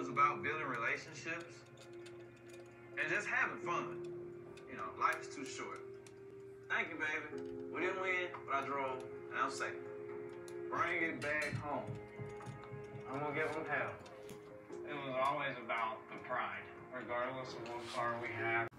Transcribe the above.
was about building relationships and just having fun. You know, life is too short. Thank you, baby. We didn't win, but I drove, and I'm safe. Bring it back home. I'm gonna give them hell. It was always about the pride. Regardless of what car we have,